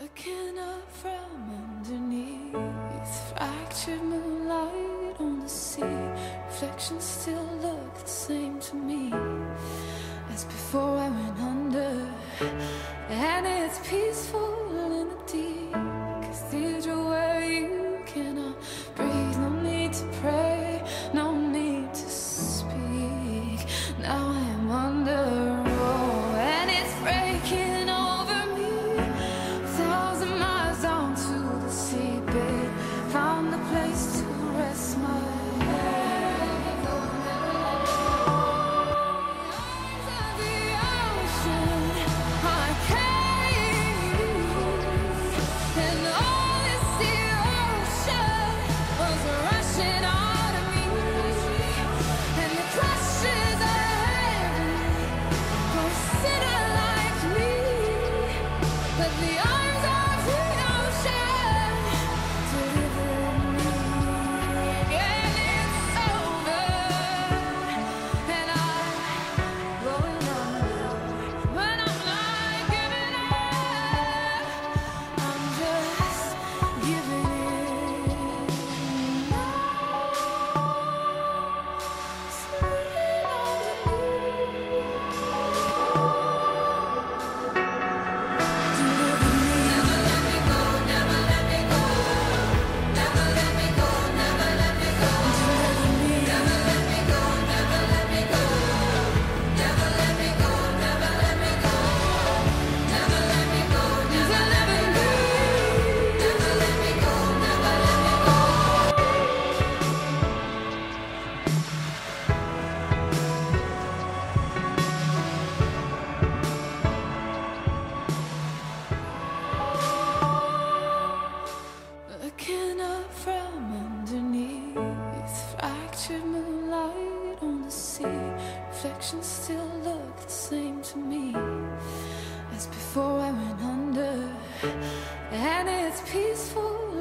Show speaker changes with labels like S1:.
S1: Looking up from underneath Fractured moonlight on the sea. Reflections still look the same to me As before I went under. And it's peaceful in the deep. reflections still look the same to me as before I went under, and it's peaceful.